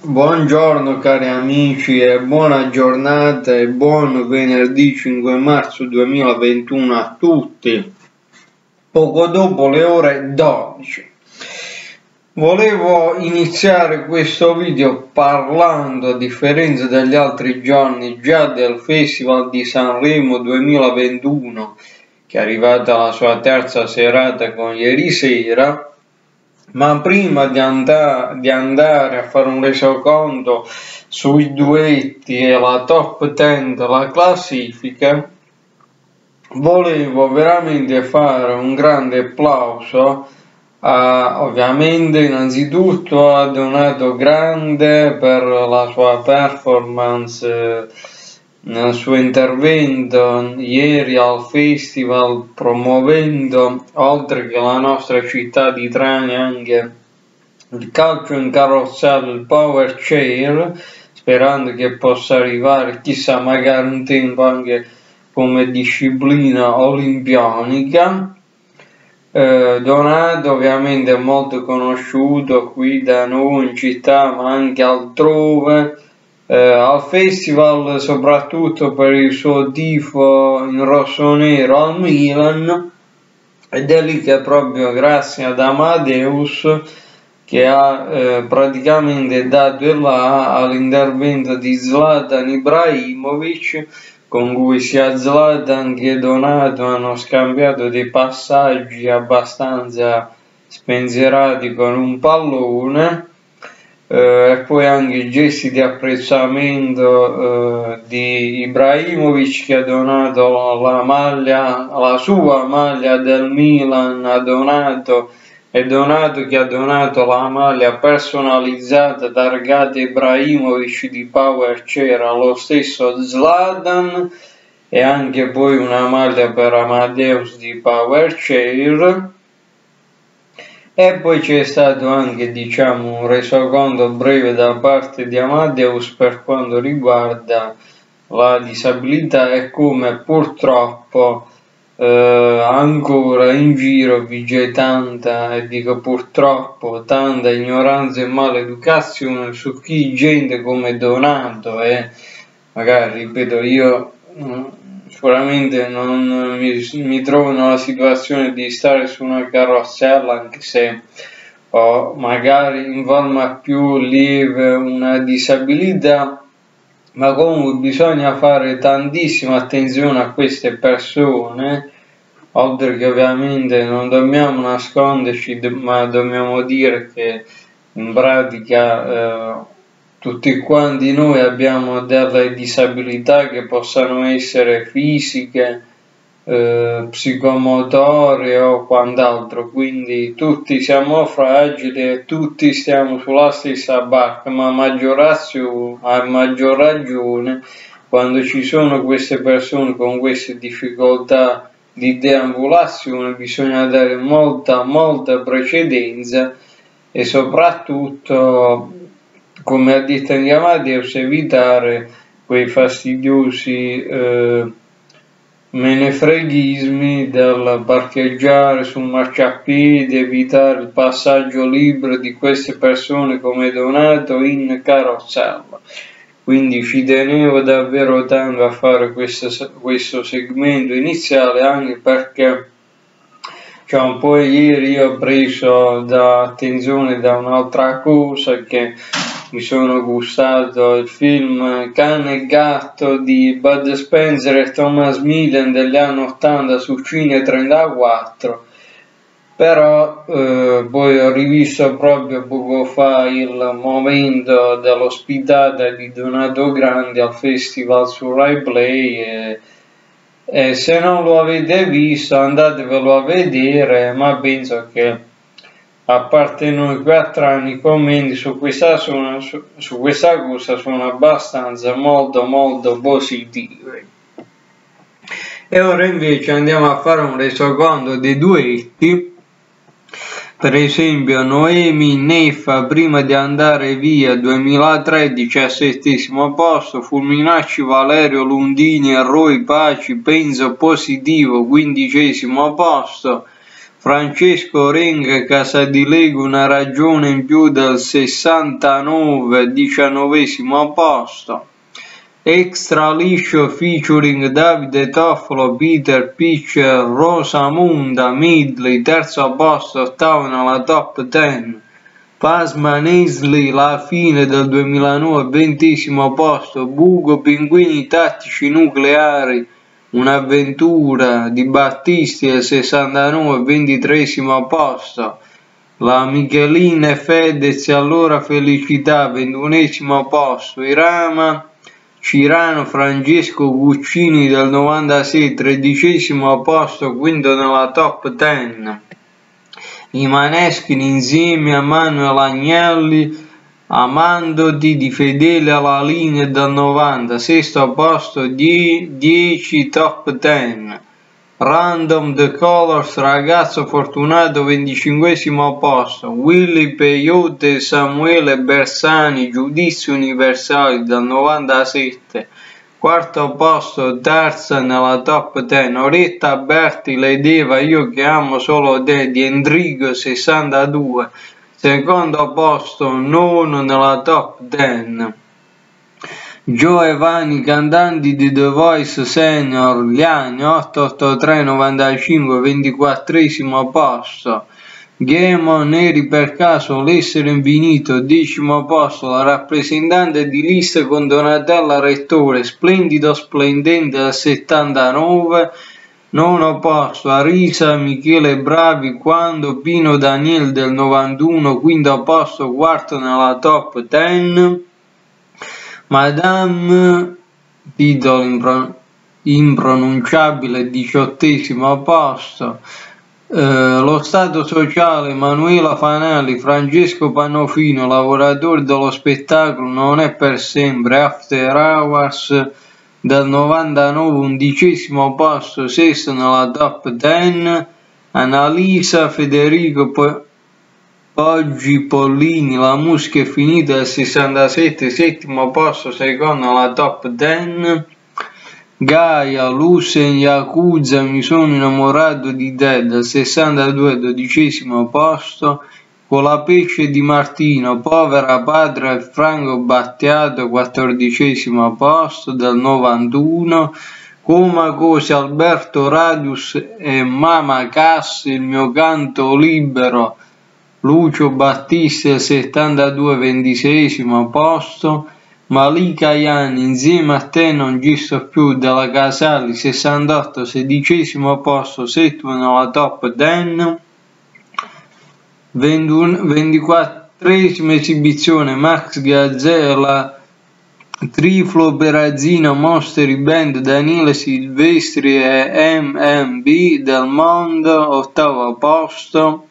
Buongiorno cari amici e buona giornata e buon venerdì 5 marzo 2021 a tutti. Poco dopo le ore 12. Volevo iniziare questo video parlando, a differenza degli altri giorni, già del Festival di Sanremo 2021, che è arrivata alla sua terza serata con ieri sera ma prima di, andare, di andare a fare un resoconto sui duetti e la top 10 della classifica, volevo veramente fare un grande applauso a, ovviamente innanzitutto a Donato Grande per la sua performance nel suo intervento ieri al festival promuovendo oltre che la nostra città di Trani anche il calcio in carrozzello, il power chair, sperando che possa arrivare chissà magari un tempo anche come disciplina olimpionica. Eh, Donato ovviamente è molto conosciuto qui da noi in città ma anche altrove eh, al festival soprattutto per il suo tifo in rosso-nero al Milan ed è lì che proprio grazie ad Amadeus che ha eh, praticamente dato il là all'intervento di Zlatan Ibrahimovic con cui sia Zlatan che Donato hanno scambiato dei passaggi abbastanza spensierati con un pallone e poi anche i gesti di apprezzamento eh, di Ibrahimovic che ha donato la maglia, la sua maglia del Milan, ha donato e Donato che ha donato la maglia personalizzata targata Ibrahimovic di Power c'era lo stesso Zlatan e anche poi una maglia per Amadeus di Power Chair e poi c'è stato anche diciamo, un resoconto breve da parte di Amadeus per quanto riguarda la disabilità e come purtroppo eh, ancora in giro vige tanta, e dico purtroppo, tanta ignoranza e maleducazione su chi gente come Donato e magari, ripeto, io sicuramente non mi, mi trovo nella situazione di stare su una carrozzella anche se ho magari in forma più lieve una disabilità ma comunque bisogna fare tantissima attenzione a queste persone oltre che ovviamente non dobbiamo nasconderci ma dobbiamo dire che in pratica eh, tutti quanti noi abbiamo delle disabilità che possano essere fisiche, eh, psicomotorie o quant'altro, quindi tutti siamo fragili e tutti stiamo sulla stessa barca, ma a maggior, a maggior ragione quando ci sono queste persone con queste difficoltà di deambulazione bisogna dare molta molta precedenza e soprattutto come ha detto anche Amadeus, evitare quei fastidiosi eh, menefreghismi del parcheggiare su marciapiede, evitare il passaggio libero di queste persone come Donato in carrozzella. Quindi ci tenevo davvero tanto a fare questo, questo segmento iniziale anche perché cioè, un po' ieri ho preso da attenzione da un'altra cosa che mi sono gustato il film Cane e Gatto di Bud Spencer e Thomas Millen degli anni 80 su Cine 34 però eh, poi ho rivisto proprio poco fa il momento dell'ospitata di Donato Grandi al festival su Rai Play e, e se non lo avete visto andatevelo a vedere ma penso che a parte noi quattro anni commenti su questa, su, su questa cosa sono abbastanza molto molto positivi. E ora invece andiamo a fare un resoconto dei duetti per esempio Noemi Neffa prima di andare via 2003 17 posto. Fulminacci Valerio Lundini e Roy Paci penso positivo 15 posto Francesco Renga Casadilego una ragione in più del 69 19 posto. Extra liscio featuring Davide Toffolo, Peter Pitcher, Rosamunda, Midley, terzo posto, ottavo nella top 10. Pasma Nesli, la fine del 2009, ventesimo posto. Bugo, Pinguini Tattici Nucleari, un'avventura di Battisti al 69, ventitresimo posto. La Michelina e Fedez, allora Felicità, ventunesimo posto. Irama, Cirano Francesco Guccini del 96, tredicesimo posto, quinto nella top 10 i Maneskin insieme a Manuel Agnelli amandoti di fedele alla linea del 90, sesto posto 10 top 10. Random The Colors, ragazzo fortunato, 25 posto. Willy Peyote, Samuele Bersani, giudizi universali del 97. Quarto posto, terza nella top 10, Oretta Berti, le Deva, io che amo solo te, di Endrigo 62. Secondo posto, nono nella top 10. Joe Vani, cantanti di The Voice Senior, gli anni 883 95, 24 posto. Gemo Neri per caso l'essere infinito, decimo posto, la rappresentante di lista con Donatella Rettore, splendido splendente al 79, nono posto, Arisa Michele Bravi, quando Pino Daniel del 91, quinto posto, quarto nella top 10, Madame, titolo impronunciabile, diciottesimo posto, eh, lo Stato sociale, Manuela Fanelli, Francesco Pannofino, lavoratori dello spettacolo, non è per sempre, After Hours del 99, undicesimo posto, sesto nella top 10, Annalisa, Federico Poggi Pollini, la musica è finita al 67, settimo posto, secondo nella top 10, Gaia, Lucen, Yakuza, mi sono innamorato di te. Dal 62 dodicesimo posto, con la pesce di Martino, povera padre Franco Battiato, quattordicesimo posto dal 91, Coma Cose Alberto Radius e Mama Cass, il mio canto libero, Lucio Battista, 72 ventiseiesimo posto, Malika Yan insieme a te non ci sto più della Casali 68 sedicesimo posto settimo nella top 10 24esima esibizione Max Gazzella Triflo Perazzino Mosteri Band Daniele Silvestri e MMB del mondo ottavo posto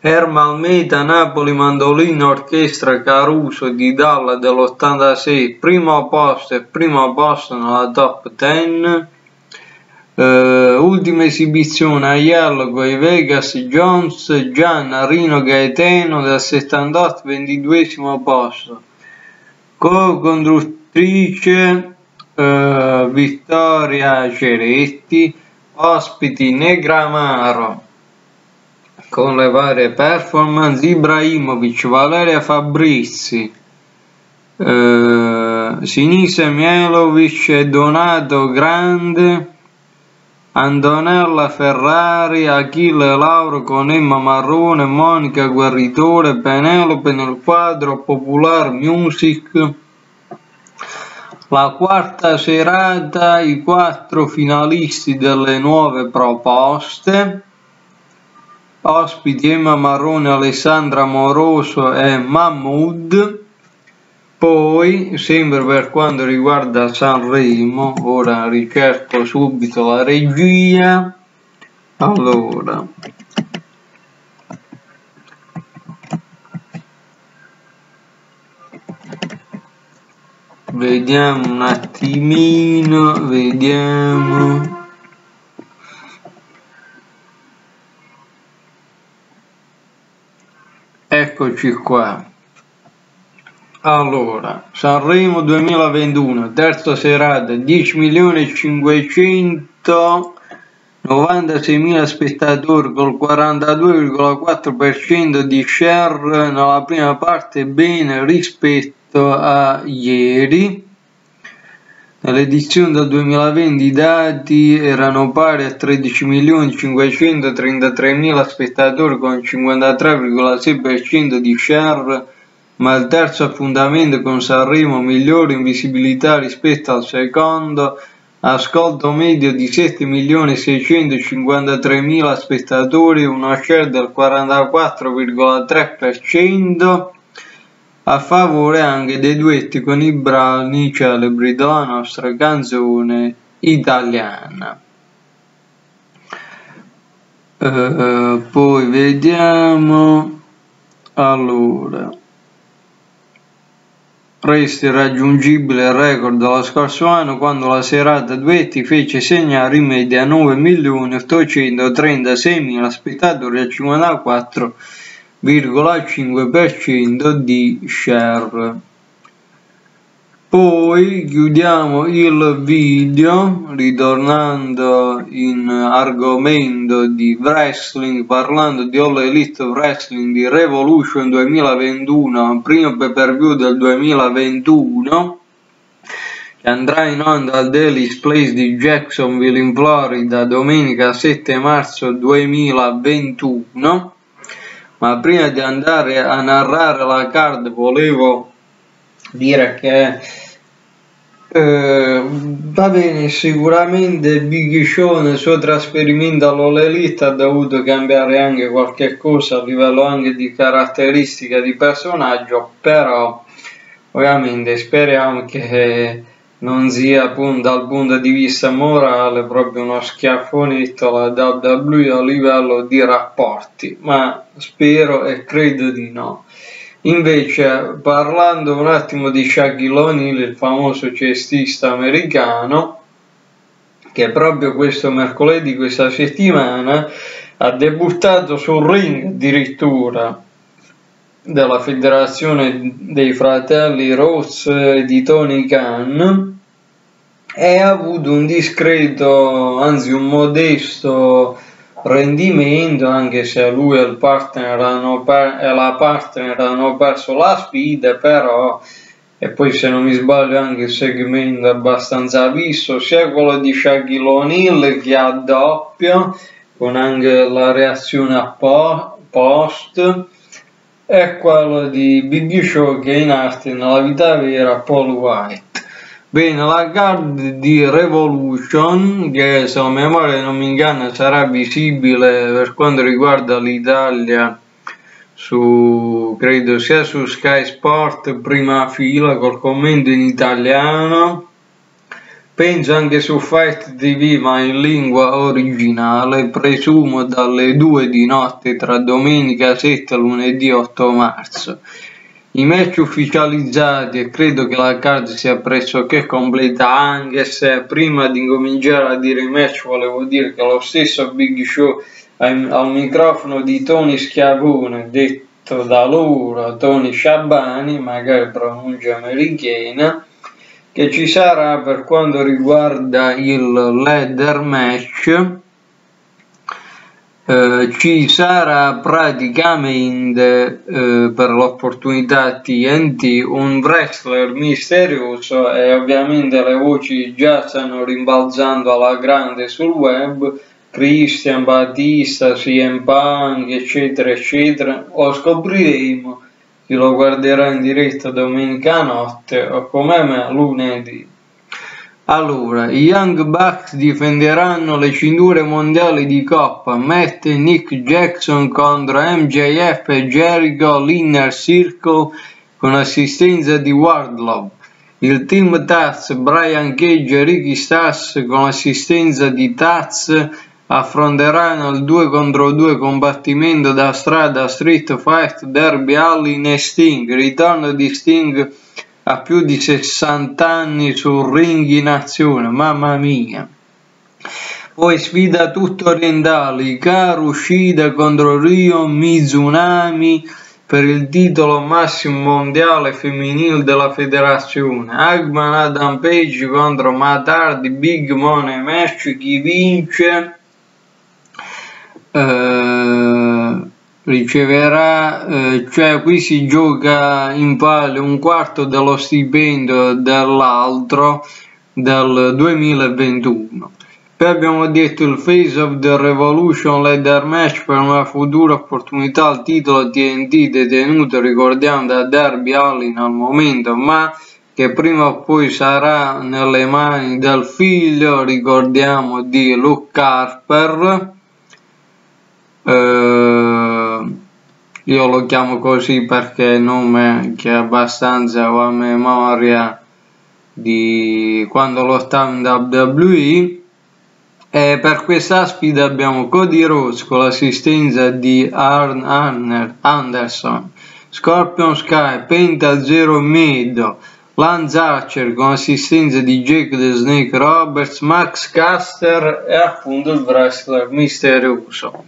Erma Almeida, Napoli, Mandolino, Orchestra Caruso di Dalla dell'86, primo posto e primo posto nella top 10. Uh, ultima esibizione a con i Vegas Jones, Gianna Rino Gaetano del 78, 22 posto. Co-conduttrice uh, Vittoria Ceretti, ospiti Negramaro con le varie performance Ibrahimovic, Valeria Fabrizi, eh, Sinise Mielovic e Donato Grande, Antonella Ferrari, Achille Lauro con Emma Marrone, Monica Guerritore, Penelope nel quadro Popular Music. La quarta serata, i quattro finalisti delle nuove proposte ospiti Emma Marrone, Alessandra Moroso e Mahmood. Poi, sempre per quanto riguarda Sanremo, ora ricerco subito la regia. Allora. Vediamo un attimino, vediamo. Eccoci qua. Allora, Sanremo 2021, terza serata, 10 milioni 500 96.000 spettatori col 42,4% di share nella prima parte bene rispetto a ieri. Nell'edizione del 2020 i dati erano pari a 13.533.000 spettatori con 53,6% di share, ma il terzo appuntamento con Sanremo migliore in visibilità rispetto al secondo, ascolto medio di 7.653.000 spettatori, una share del 44,3%, a favore anche dei duetti con i brani celebri della nostra canzone italiana. Uh, poi vediamo allora resta irraggiungibile il record dello scorso anno quando la serata duetti fece segnare in media 9.836.000 spettatori a 54 0,5% di share. Poi chiudiamo il video ritornando in argomento di wrestling parlando di All Elite Wrestling di Revolution 2021, primo pay per view del 2021 che andrà in onda al Daily's Place di Jacksonville in Florida domenica 7 marzo 2021 ma prima di andare a narrare la card volevo dire che eh, va bene sicuramente Big Show nel suo trasferimento all'All Elite ha dovuto cambiare anche qualche cosa a livello anche di caratteristica di personaggio però ovviamente speriamo che non sia appunto dal punto di vista morale proprio uno schiaffonetto la WWE a livello di rapporti, ma spero e credo di no. Invece, parlando un attimo di Shaquille O'Neal, il famoso cestista americano, che proprio questo mercoledì, questa settimana, ha debuttato sul ring addirittura della federazione dei fratelli Ross di Tony Khan e ha avuto un discreto, anzi un modesto rendimento anche se lui e, il partner hanno per- e la partner hanno perso la sfida però e poi se non mi sbaglio anche il segmento abbastanza visto sia quello di Shaquille O'Neal che a doppio con anche la reazione a po- post è quello di Big Show che è in arte nella vita vera Paul White. Bene, la card di Revolution, che se la memoria non mi inganna sarà visibile per quanto riguarda l'Italia su, credo sia su Sky Sport prima fila col commento in italiano Penso anche su Fight TV ma in lingua originale, presumo dalle 2 di notte tra domenica 7 e lunedì 8 marzo. I match ufficializzati e credo che la card sia pressoché completa anche se prima di cominciare a dire i match volevo dire che lo stesso Big Show al microfono di Tony Schiavone detto da loro Tony Sciabani magari pronuncia americana che ci sarà per quanto riguarda il ladder match eh, ci sarà praticamente eh, per l'opportunità TNT un wrestler misterioso e ovviamente le voci già stanno rimbalzando alla grande sul web Christian Battista, CM Punk eccetera eccetera lo scopriremo chi lo guarderà in diretta domenica notte o come me lunedì. Allora, i Young Bucks difenderanno le cinture mondiali di Coppa, Matt e Nick Jackson contro MJF e Jericho l'Inner Circle con assistenza di Wardlow. Il team Taz, Brian Cage e Ricky Stars con assistenza di Taz affronteranno il 2 contro 2 combattimento da strada Street Fight Derby Allin e Sting, ritorno di Sting a più di 60 anni sul ring in azione, mamma mia. Poi sfida tutto orientale, Karu Shida contro Rio Mizunami per il titolo massimo mondiale femminile della federazione. Agman Adam Page contro Matar di Big Money Match, chi vince? eh, riceverà, eh, cioè qui si gioca in pale un quarto dello stipendio dell'altro del 2021. Poi abbiamo detto il Face of the Revolution Ladder Match per una futura opportunità al titolo TNT detenuto, ricordiamo, da Derby Allin al momento, ma che prima o poi sarà nelle mani del figlio, ricordiamo, di Luke Harper. Eh, io lo chiamo così perché è il nome che abbastanza a memoria di quando lo stavo in WWE e per questa sfida abbiamo Cody Rhodes con l'assistenza di Arn Anderson, Scorpion Sky, Penta Zero Medo, Lance Archer con l'assistenza di Jake the Snake Roberts, Max Caster e appunto il wrestler misterioso.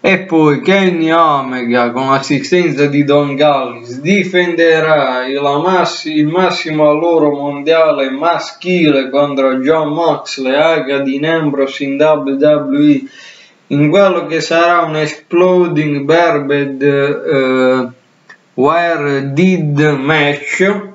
E poi Kenny Omega con l'assistenza di Don Gallis difenderà il, massi, il massimo alloro mondiale maschile contro John Moxley, Aga di Ambrose in WWE in quello che sarà un Exploding Barbed uh, Where Did match.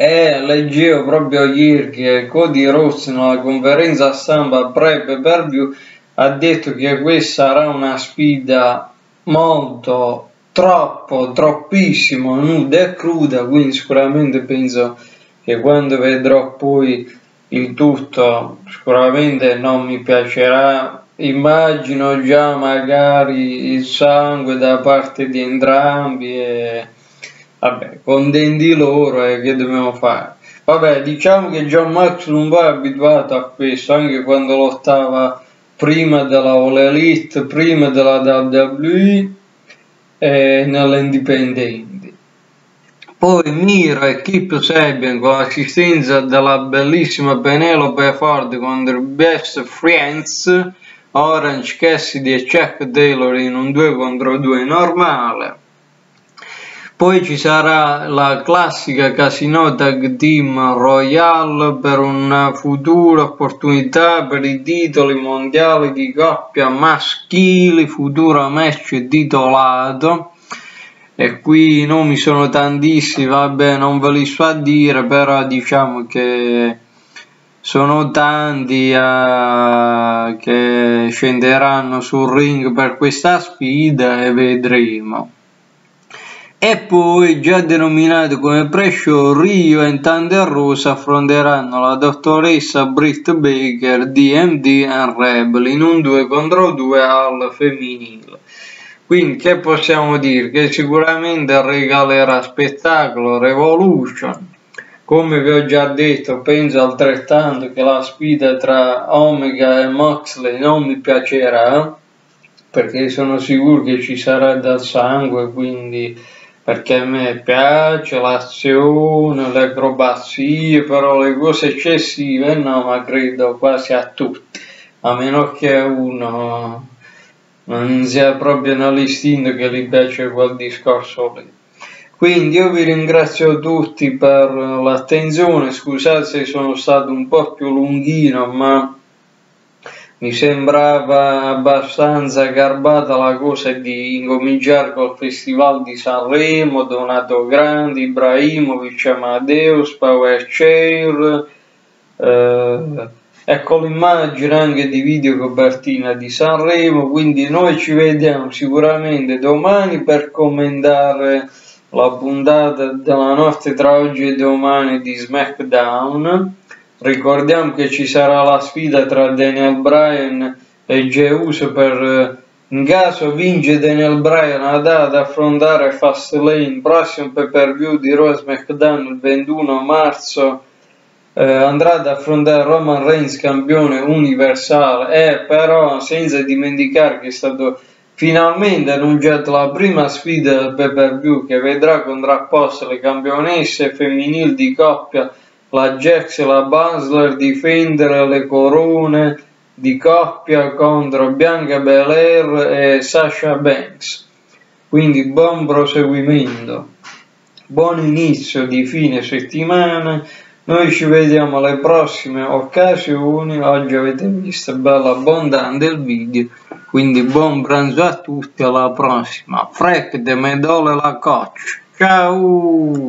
E leggevo proprio ieri che Cody Ross nella conferenza stampa pre per view ha detto che questa sarà una sfida molto troppo, troppissimo nuda e cruda, quindi sicuramente penso che quando vedrò poi il tutto sicuramente non mi piacerà. Immagino già magari il sangue da parte di entrambi e vabbè, contenti loro e che dobbiamo fare. Vabbè, diciamo che John Max non va abituato a questo, anche quando lottava prima della All Elite, prima della WWE e nelle indipendenti. Poi Miro e Keep Sabian con l'assistenza della bellissima Penelope Ford con The Best Friends, Orange Cassidy e Chuck Taylor in un 2 contro 2 normale. Poi ci sarà la classica Casino Tag Team Royale per una futura opportunità per i titoli mondiali di coppia maschili, futuro match titolato. E qui i nomi sono tantissimi, vabbè, non ve li so a dire, però diciamo che sono tanti uh, che scenderanno sul ring per questa sfida e vedremo e poi già denominato come pre-show Rio e Thunder Rose affronteranno la dottoressa Britt Baker DMD e Rebel in un 2 contro 2 al femminile. Quindi che possiamo dire? Che sicuramente regalerà spettacolo Revolution. Come vi ho già detto, penso altrettanto che la sfida tra Omega e Moxley non mi piacerà, perché sono sicuro che ci sarà del sangue, quindi perché a me piace l'azione, le acrobazie, però le cose eccessive no, ma credo quasi a tutti, a meno che uno non sia proprio nell'istinto che gli piace quel discorso lì. Quindi io vi ringrazio tutti per l'attenzione, scusate se sono stato un po' più lunghino, ma mi sembrava abbastanza garbata la cosa di incominciare col Festival di Sanremo, Donato Grandi, Ibrahimovic, Amadeus, Power Chair, eh, ecco l'immagine anche di video copertina di Sanremo, quindi noi ci vediamo sicuramente domani per commentare la puntata della notte tra oggi e domani di SmackDown Ricordiamo che ci sarà la sfida tra Daniel Bryan e Geus per eh, in caso vince Daniel Bryan ad ad affrontare Fastlane prossimo pay per view di Raw SmackDown il 21 marzo eh, andrà ad affrontare Roman Reigns campione universale. E però senza dimenticare che è stato finalmente annunciata la prima sfida del pay per view che vedrà contrapposte le campionesse femminili di coppia la Jax e la Basler difendere le corone di coppia contro Bianca Belair e Sasha Banks. Quindi buon proseguimento, buon inizio di fine settimana. Noi ci vediamo alle prossime occasioni. Oggi avete visto bella abbondante il video Quindi buon pranzo a tutti, alla prossima. Frec de Medole la coach. Ciao!